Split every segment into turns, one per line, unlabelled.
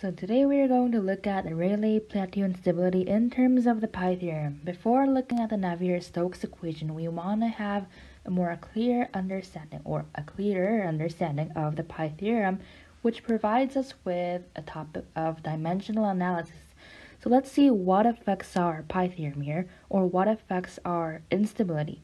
So today we are going to look at the Rayleigh-Plateau instability in terms of the pi theorem. Before looking at the Navier-Stokes equation, we want to have a more clear understanding or a clearer understanding of the pi theorem, which provides us with a topic of dimensional analysis. So let's see what affects our pi theorem here, or what affects our instability.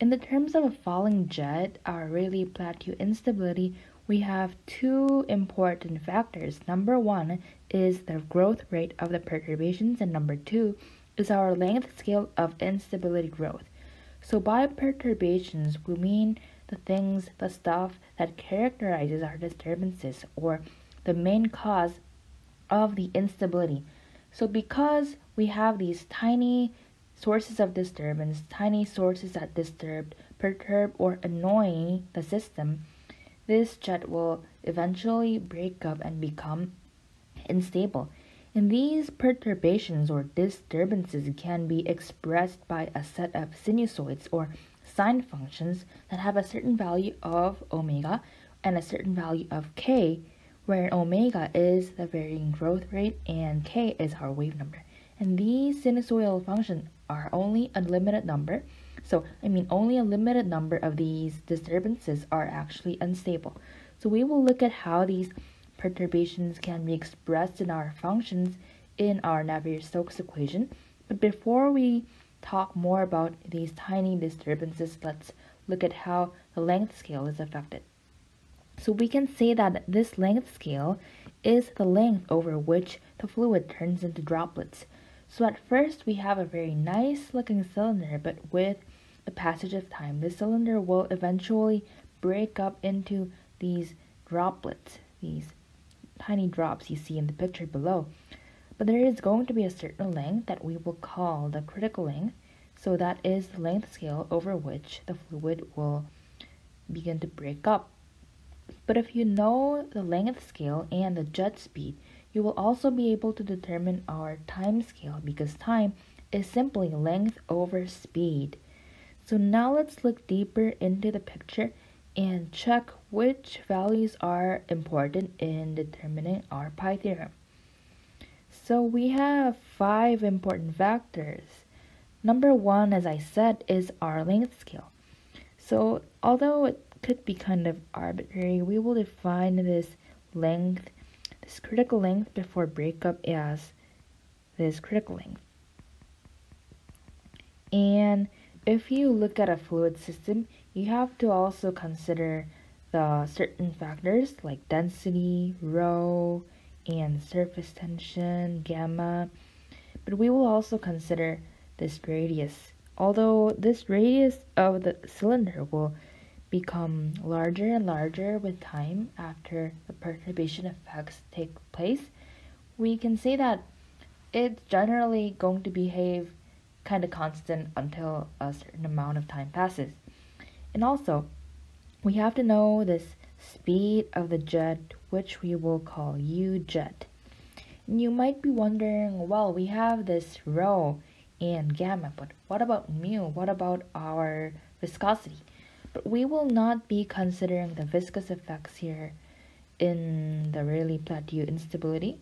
In the terms of a falling jet, our Rayleigh-Plateau instability we have two important factors. Number one is the growth rate of the perturbations, and number two is our length scale of instability growth. So by perturbations, we mean the things, the stuff that characterizes our disturbances or the main cause of the instability. So because we have these tiny sources of disturbance, tiny sources that disturb, perturb, or annoy the system, this jet will eventually break up and become unstable. And these perturbations or disturbances can be expressed by a set of sinusoids or sine functions that have a certain value of omega and a certain value of k, where omega is the varying growth rate and k is our wave number. And these sinusoidal functions are only a limited number so, I mean, only a limited number of these disturbances are actually unstable. So we will look at how these perturbations can be expressed in our functions in our Navier-Stokes equation. But before we talk more about these tiny disturbances, let's look at how the length scale is affected. So we can say that this length scale is the length over which the fluid turns into droplets. So at first we have a very nice looking cylinder, but with the passage of time, the cylinder will eventually break up into these droplets, these tiny drops you see in the picture below. But there is going to be a certain length that we will call the critical length. So that is the length scale over which the fluid will begin to break up. But if you know the length scale and the jet speed, you will also be able to determine our time scale because time is simply length over speed. So now let's look deeper into the picture and check which values are important in determining our pi theorem. So we have five important factors. Number one, as I said, is our length scale. So although it could be kind of arbitrary, we will define this length, this critical length before breakup as this critical length. And if you look at a fluid system, you have to also consider the certain factors like density, rho, and surface tension, gamma. But we will also consider this radius. Although this radius of the cylinder will become larger and larger with time after the perturbation effects take place, we can say that it's generally going to behave kind of constant until a certain amount of time passes. And also, we have to know this speed of the jet, which we will call u jet. And you might be wondering, well, we have this rho and gamma, but what about mu? What about our viscosity? But we will not be considering the viscous effects here in the Rayleigh-Plateau instability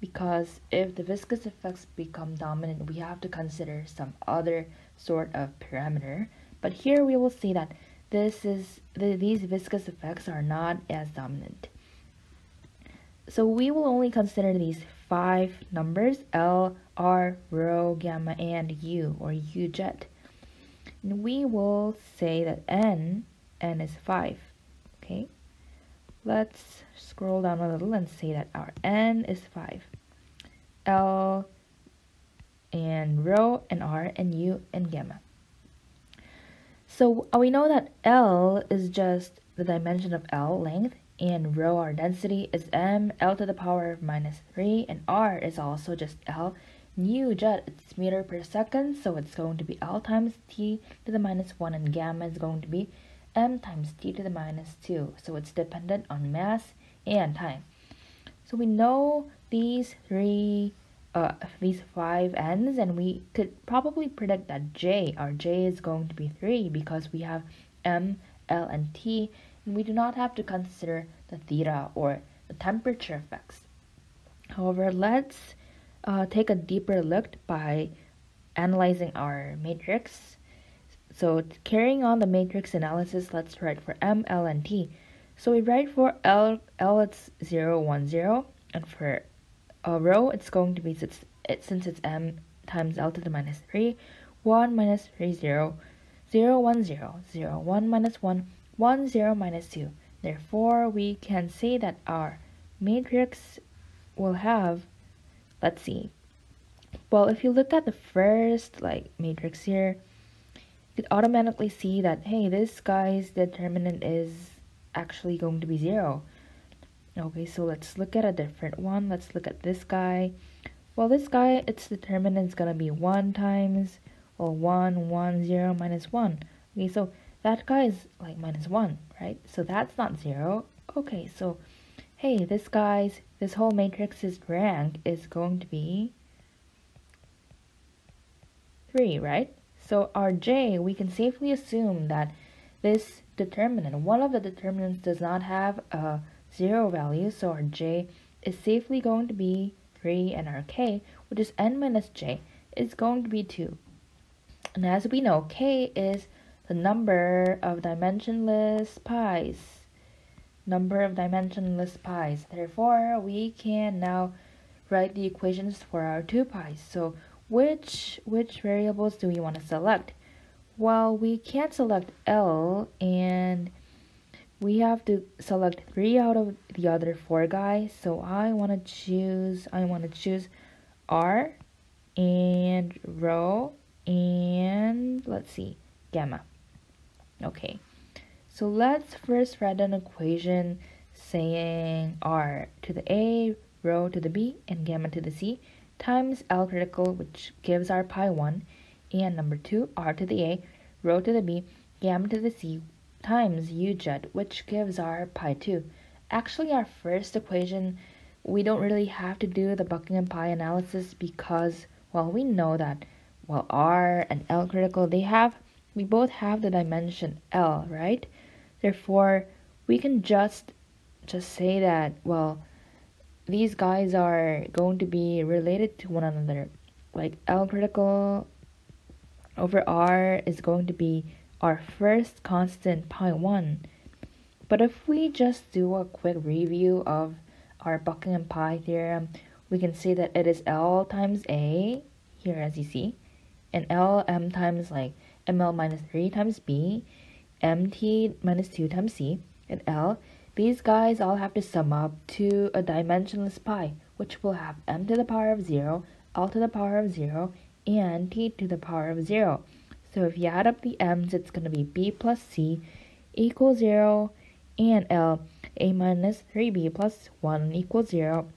because if the viscous effects become dominant, we have to consider some other sort of parameter. But here we will see that this is the, these viscous effects are not as dominant. So we will only consider these five numbers, L, R, rho, gamma, and U, or U jet. And we will say that N, N is 5, okay? Let's scroll down a little and say that our n is 5. L and rho and R and U and gamma. So uh, we know that L is just the dimension of L length and rho our density is m L to the power of minus 3 and R is also just L. Nu jet it's meter per second so it's going to be L times T to the minus 1 and gamma is going to be m times t to the minus 2. So it's dependent on mass and time. So we know these three, uh, these five n's, and we could probably predict that j, our j is going to be 3 because we have m, l, and t, and we do not have to consider the theta or the temperature effects. However, let's uh, take a deeper look by analyzing our matrix. So carrying on the matrix analysis, let's write for M, L, and T. So we write for L, L it's 0, 1, 0, and for a rho, it's going to be, since, it, since it's M times L to the minus 3, 1 minus 3, 0, 0, 1, 0, 0, 1 minus 1, 1, 0 minus 2. Therefore, we can say that our matrix will have, let's see, well, if you look at the first like matrix here, could automatically see that, hey, this guy's determinant is actually going to be 0. Okay, so let's look at a different one. Let's look at this guy. Well, this guy, its determinant is going to be 1 times, well, 1, 1, 0, minus 1. Okay, so that guy is like minus 1, right? So that's not 0. Okay, so, hey, this guy's, this whole matrix's rank is going to be 3, right? So our j, we can safely assume that this determinant, one of the determinants does not have a 0 value, so our j is safely going to be 3, and our k, which is n minus j, is going to be 2. And as we know, k is the number of dimensionless pi's. Number of dimensionless pi's. Therefore, we can now write the equations for our 2 pi's. So which, which variables do we want to select? Well, we can't select L and we have to select three out of the other four guys. So I want to choose, I want to choose R and rho and let's see, gamma. Okay, so let's first write an equation saying R to the A, rho to the B, and gamma to the C times L critical, which gives our pi 1, and number 2, R to the A, rho to the B, gamma to the C, times U jet, which gives our pi 2. Actually, our first equation, we don't really have to do the Buckingham pi analysis because, well, we know that, well, R and L critical, they have, we both have the dimension L, right? Therefore, we can just, just say that, well, these guys are going to be related to one another. Like L critical over R is going to be our first constant pi 1. But if we just do a quick review of our Buckingham pi theorem, we can see that it is L times A, here as you see, and L M times like ML minus 3 times B, MT minus 2 times C, and L these guys all have to sum up to a dimensionless pi, which will have m to the power of 0, l to the power of 0, and t to the power of 0. So if you add up the m's, it's going to be b plus c equals 0, and l, a minus 3b plus 1 equals 0,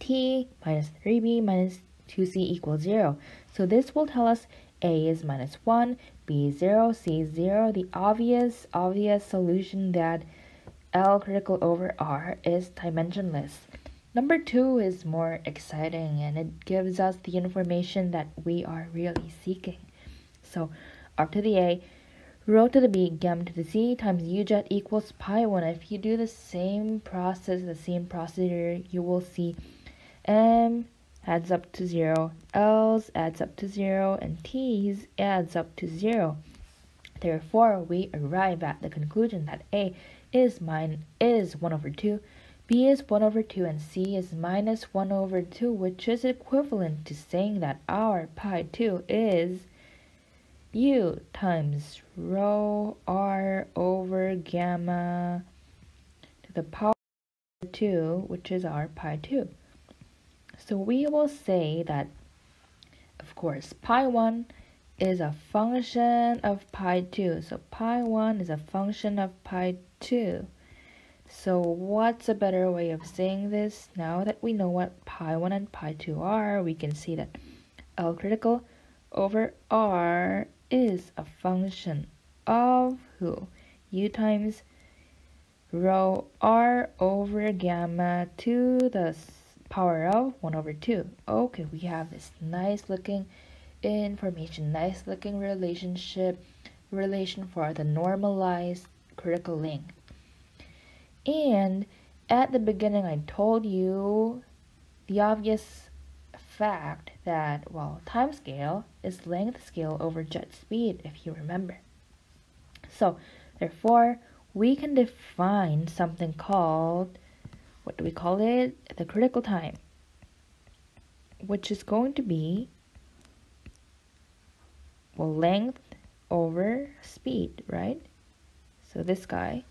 t minus 3b minus 2c equals 0. So this will tell us a is minus 1, b is 0, c is 0, the obvious, obvious solution that L critical over R is dimensionless. Number two is more exciting and it gives us the information that we are really seeking. So R to the A, rho to the B, gamma to the C times U jet equals pi 1. If you do the same process, the same procedure, you will see M adds up to 0, L's adds up to 0, and T's adds up to 0. Therefore, we arrive at the conclusion that A is mine is 1 over 2, b is 1 over 2, and c is minus 1 over 2, which is equivalent to saying that our pi 2 is u times rho r over gamma to the power 2, which is our pi 2. So we will say that, of course, pi 1 is a function of pi 2. So pi 1 is a function of pi 2. So what's a better way of saying this? Now that we know what pi 1 and pi 2 are, we can see that L critical over R is a function of who? U times rho R over gamma to the power of 1 over 2. Okay, we have this nice looking information, nice looking relationship, relation for the normalized critical length. And at the beginning, I told you the obvious fact that, well, time scale is length scale over jet speed, if you remember. So, therefore, we can define something called, what do we call it? The critical time, which is going to be, well, length over speed, right? So this guy.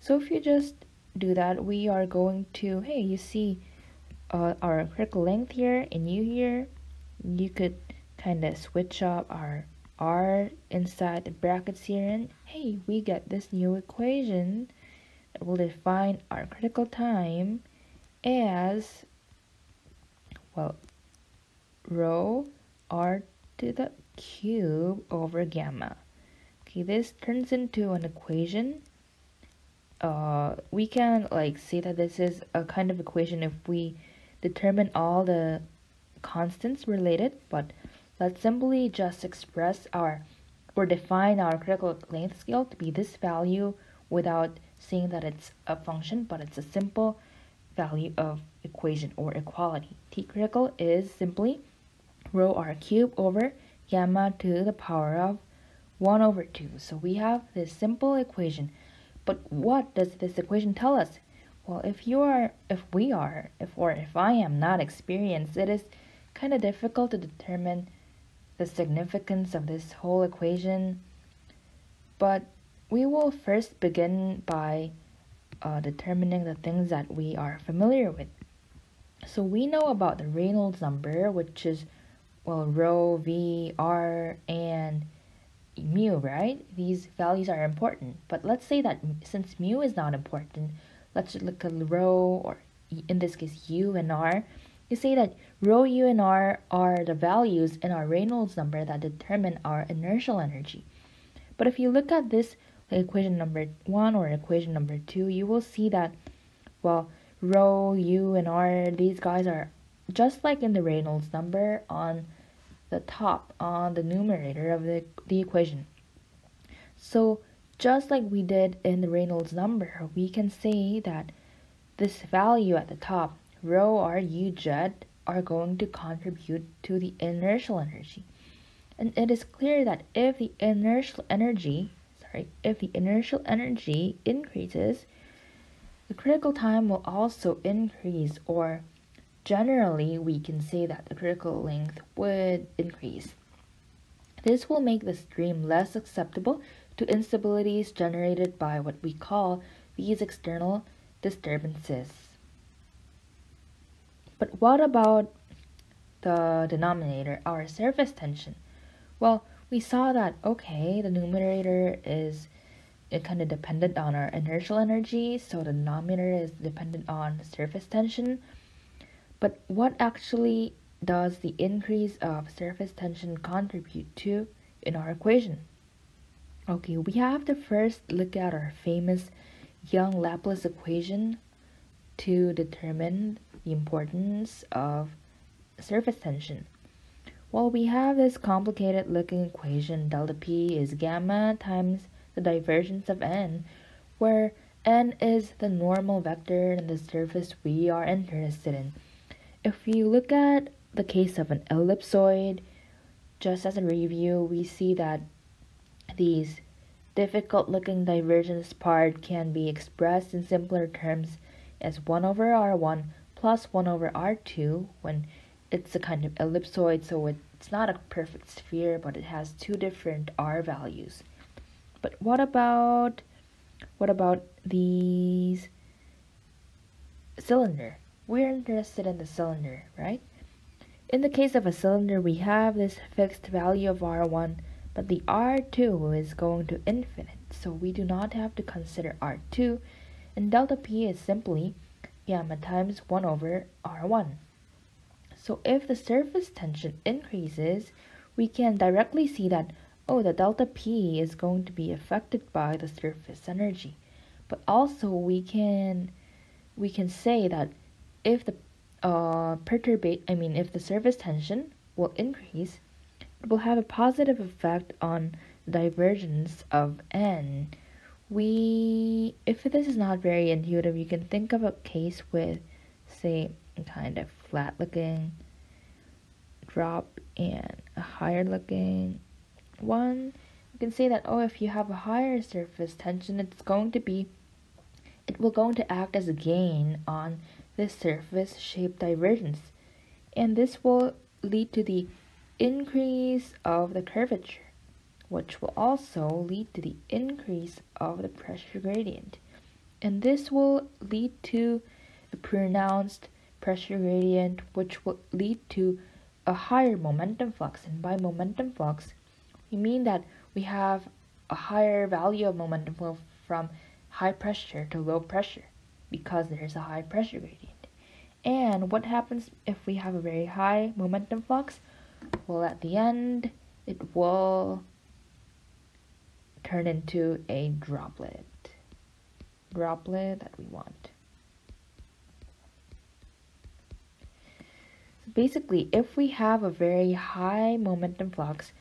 So if you just do that, we are going to, hey, you see uh, our critical length here and u here. You could kind of switch up our r inside the brackets here and hey, we get this new equation that will define our critical time as, well, rho r to the cube over gamma. Okay, this turns into an equation. Uh, we can like say that this is a kind of equation if we determine all the constants related, but let's simply just express our or define our critical length scale to be this value without saying that it's a function, but it's a simple value of equation or equality. T critical is simply rho r cubed over gamma to the power of 1 over 2. So we have this simple equation. But what does this equation tell us? Well, if you are, if we are, if or if I am not experienced, it is kind of difficult to determine the significance of this whole equation. But we will first begin by uh, determining the things that we are familiar with. So we know about the Reynolds number, which is well, rho, v, r, and mu, right? These values are important. But let's say that since mu is not important, let's look at rho, or in this case, u and r. You say that rho, u, and r are the values in our Reynolds number that determine our inertial energy. But if you look at this equation number 1 or equation number 2, you will see that, well, rho, u, and r, these guys are just like in the Reynolds number on the top on the numerator of the, the equation. So just like we did in the Reynolds number, we can say that this value at the top, rho r u jet, are going to contribute to the inertial energy. And it is clear that if the inertial energy, sorry, if the inertial energy increases, the critical time will also increase or Generally, we can say that the critical length would increase. This will make the stream less susceptible to instabilities generated by what we call these external disturbances. But what about the denominator, our surface tension? Well, we saw that, okay, the numerator is kind of dependent on our inertial energy, so the denominator is dependent on surface tension. But what actually does the increase of surface tension contribute to in our equation? Okay, we have to first look at our famous Young-Laplace equation to determine the importance of surface tension. Well, we have this complicated looking equation delta P is gamma times the divergence of n, where n is the normal vector in the surface we are interested in if you look at the case of an ellipsoid, just as a review, we see that these difficult looking divergence part can be expressed in simpler terms as 1 over r1 plus 1 over r2 when it's a kind of ellipsoid so it's not a perfect sphere but it has two different r values. But what about what about these cylinder? We're interested in the cylinder, right? In the case of a cylinder, we have this fixed value of R1, but the R2 is going to infinite, so we do not have to consider R2, and delta P is simply gamma times 1 over R1. So if the surface tension increases, we can directly see that, oh, the delta P is going to be affected by the surface energy. But also we can we can say that if the uh, perturbate, I mean, if the surface tension will increase, it will have a positive effect on divergence of n. We, if this is not very intuitive, you can think of a case with, say, kind of flat looking drop and a higher looking one. You can say that, oh, if you have a higher surface tension, it's going to be, it will going to act as a gain on this surface shape divergence. And this will lead to the increase of the curvature, which will also lead to the increase of the pressure gradient. And this will lead to a pronounced pressure gradient, which will lead to a higher momentum flux. And by momentum flux, we mean that we have a higher value of momentum flow from high pressure to low pressure because there's a high pressure gradient. And what happens if we have a very high momentum flux? Well, at the end, it will turn into a droplet. Droplet that we want. So basically, if we have a very high momentum flux,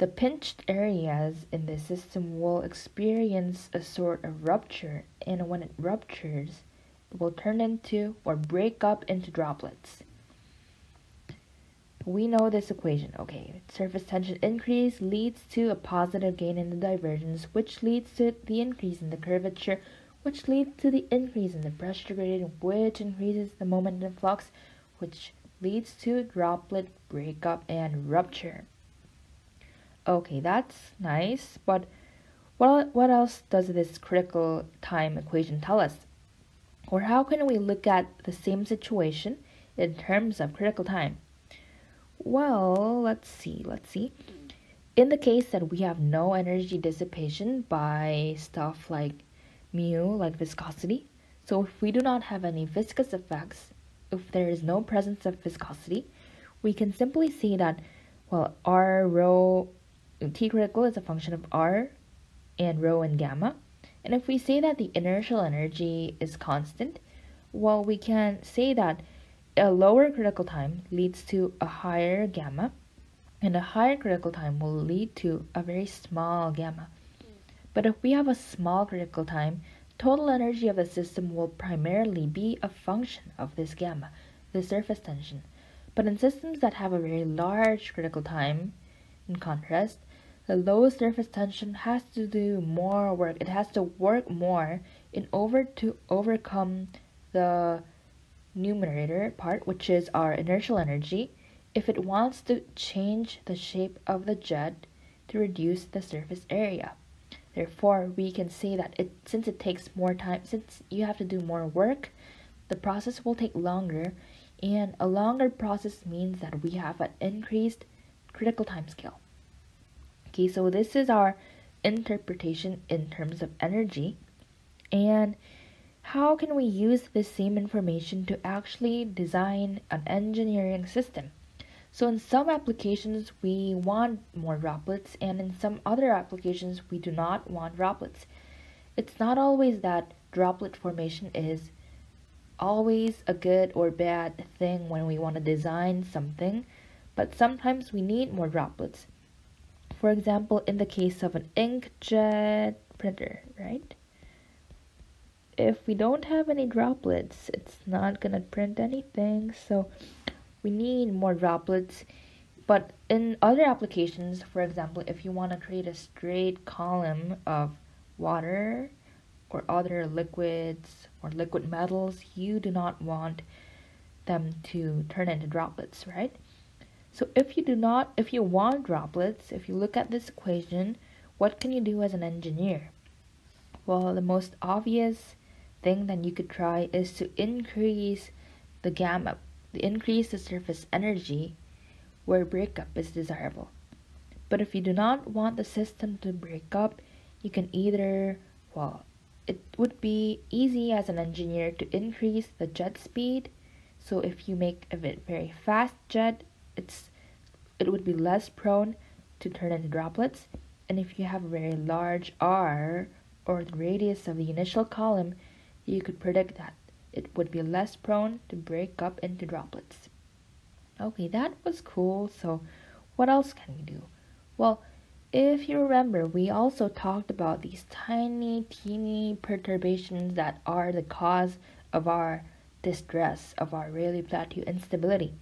the pinched areas in the system will experience a sort of rupture, and when it ruptures, it will turn into or break up into droplets. We know this equation. Okay, surface tension increase leads to a positive gain in the divergence, which leads to the increase in the curvature, which leads to the increase in the pressure gradient, which increases the momentum flux, which leads to droplet breakup and rupture. Okay, that's nice, but what, what else does this critical time equation tell us? Or how can we look at the same situation in terms of critical time? Well, let's see, let's see. In the case that we have no energy dissipation by stuff like mu, like viscosity, so if we do not have any viscous effects, if there is no presence of viscosity, we can simply say that, well, r rho T critical is a function of R and rho and gamma. And if we say that the inertial energy is constant, well, we can say that a lower critical time leads to a higher gamma, and a higher critical time will lead to a very small gamma. But if we have a small critical time, total energy of the system will primarily be a function of this gamma, the surface tension. But in systems that have a very large critical time, in contrast, the low surface tension has to do more work. It has to work more in order to overcome the numerator part, which is our inertial energy, if it wants to change the shape of the jet to reduce the surface area. Therefore, we can say that it since it takes more time, since you have to do more work, the process will take longer, and a longer process means that we have an increased critical time scale. Okay, so this is our interpretation in terms of energy. And how can we use this same information to actually design an engineering system? So in some applications, we want more droplets, and in some other applications, we do not want droplets. It's not always that droplet formation is always a good or bad thing when we want to design something, but sometimes we need more droplets. For example, in the case of an inkjet printer, right? If we don't have any droplets, it's not gonna print anything. So we need more droplets. But in other applications, for example, if you want to create a straight column of water or other liquids or liquid metals, you do not want them to turn into droplets, right? So if you do not, if you want droplets, if you look at this equation, what can you do as an engineer? Well, the most obvious thing that you could try is to increase the gamma, the increase the surface energy where breakup is desirable. But if you do not want the system to break up, you can either, well, it would be easy as an engineer to increase the jet speed. So if you make a very fast jet, it's it would be less prone to turn into droplets. And if you have a very large R or the radius of the initial column, you could predict that it would be less prone to break up into droplets. Okay, that was cool. So what else can we do? Well, if you remember, we also talked about these tiny, teeny perturbations that are the cause of our distress of our Rayleigh plateau instability.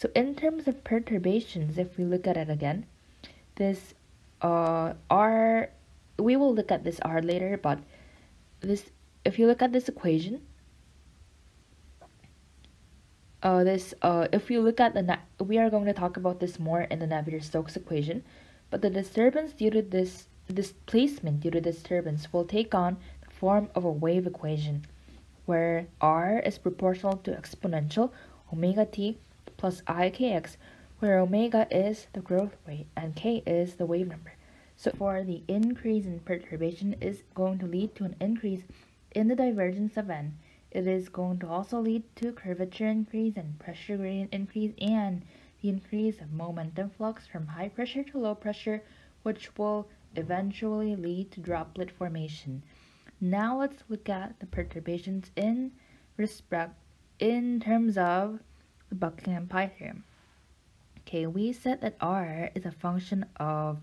So in terms of perturbations, if we look at it again, this uh, R, we will look at this R later, but this, if you look at this equation, uh, this, uh, if you look at the, we are going to talk about this more in the Navier-Stokes equation, but the disturbance due to this displacement due to disturbance will take on the form of a wave equation, where r is proportional to exponential omega t plus i kx, where omega is the growth rate and k is the wave number. So for the increase in perturbation is going to lead to an increase in the divergence of n. It is going to also lead to curvature increase and pressure gradient increase and the increase of momentum flux from high pressure to low pressure, which will eventually lead to droplet formation. Now let's look at the perturbations in respect in terms of the Buckingham pi theorem. Okay, we said that R is a function of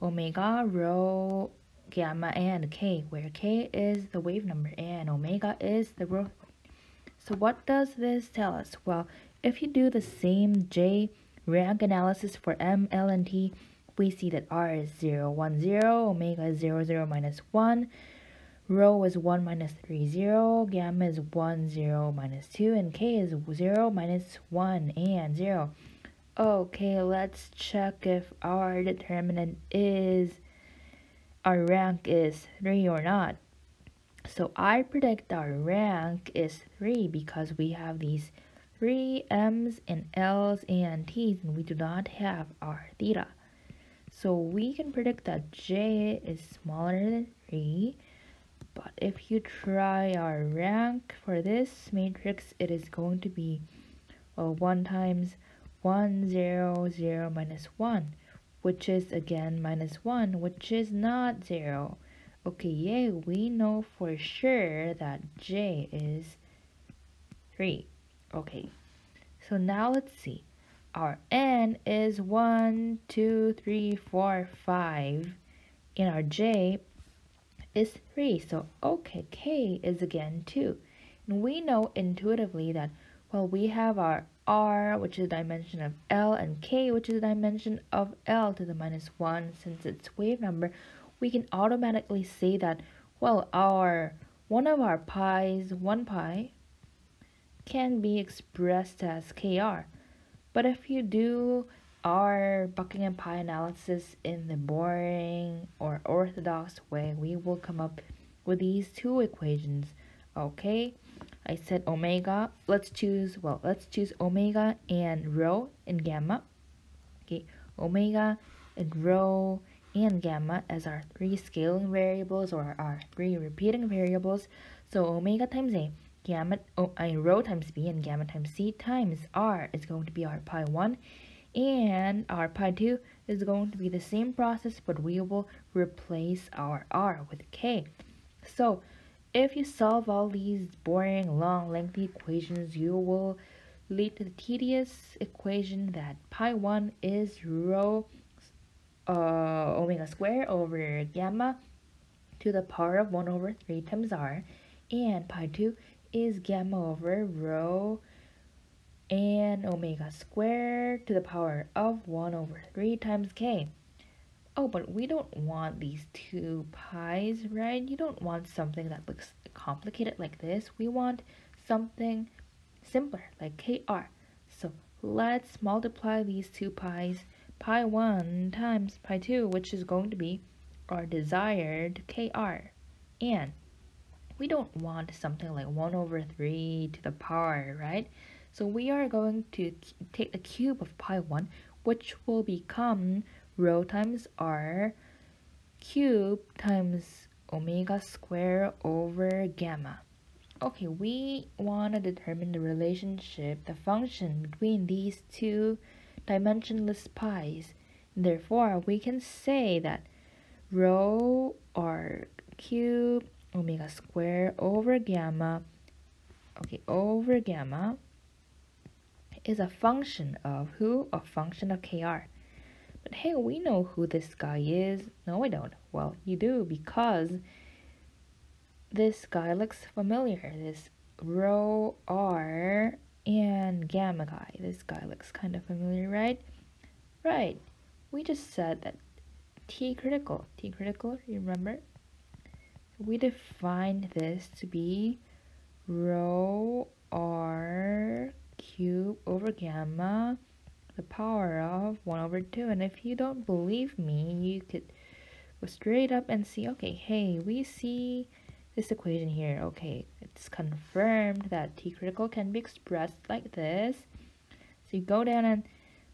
omega, rho, gamma, and k, where k is the wave number and omega is the growth rate. So what does this tell us? Well, if you do the same J rank analysis for M, L, and T, we see that r is 0, 1, 0, omega is 0, 0, minus 1, rho is 1 minus 3, 0, gamma is 1, 0, minus 2, and k is 0, minus 1, and 0. Okay, let's check if our determinant is, our rank is 3 or not. So I predict our rank is 3 because we have these 3 m's and l's and t's and we do not have our theta. So we can predict that j is smaller than 3. But if you try our rank for this matrix, it is going to be well, 1 times 1, 0, 0, minus 1, which is again minus 1, which is not 0. Okay, yay, we know for sure that j is 3. Okay, so now let's see our n is 1, 2, 3, 4, 5, and our j is 3. So, okay, k is again 2. And we know intuitively that, well, we have our r, which is the dimension of l, and k, which is the dimension of l to the minus 1, since it's wave number, we can automatically say that, well, our one of our pi's, 1 pi, can be expressed as kr. But if you do our Buckingham pi analysis in the boring or orthodox way, we will come up with these two equations. Okay, I said omega. Let's choose, well, let's choose omega and rho and gamma. Okay, omega and rho and gamma as our three scaling variables or our three repeating variables. So omega times a gamma oh, I rho times b and gamma times c times r is going to be our pi 1 and our pi 2 is going to be the same process but we will replace our r with k. So if you solve all these boring long lengthy equations you will lead to the tedious equation that pi 1 is rho uh, omega square over gamma to the power of 1 over 3 times r. And pi 2 is gamma over rho and omega squared to the power of 1 over 3 times k. Oh, but we don't want these two pi's, right? You don't want something that looks complicated like this. We want something simpler, like kr. So let's multiply these two pi's, pi 1 times pi 2, which is going to be our desired kr. And we don't want something like 1 over 3 to the power, right? So we are going to take the cube of pi 1, which will become rho times r cube times omega square over gamma. Okay, we want to determine the relationship, the function between these two dimensionless pi's. Therefore, we can say that rho r cube omega square over gamma okay over gamma is a function of who a function of kr but hey we know who this guy is no we don't well you do because this guy looks familiar this rho r and gamma guy. This guy looks kind of familiar, right? Right. We just said that T critical. T critical, you remember? We defined this to be rho r cube over gamma the power of 1 over 2 and if you don't believe me you could go straight up and see okay hey we see this equation here. Okay it's confirmed that t critical can be expressed like this. So you go down and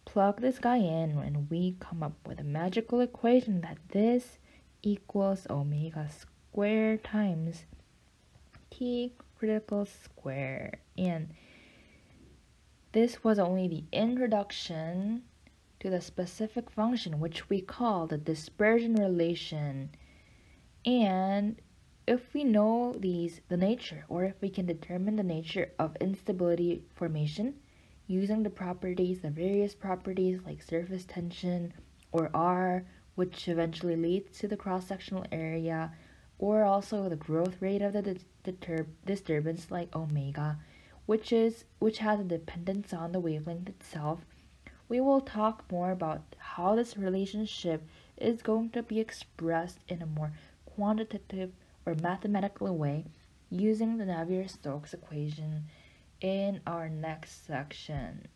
plug this guy in and we come up with a magical equation that this equals omega squared times t critical square. And this was only the introduction to the specific function which we call the dispersion relation. And if we know these the nature or if we can determine the nature of instability formation using the properties the various properties like surface tension or r which eventually leads to the cross-sectional area or also the growth rate of the disturbance like omega which is which has a dependence on the wavelength itself we will talk more about how this relationship is going to be expressed in a more quantitative or mathematical way using the Navier-Stokes equation in our next section.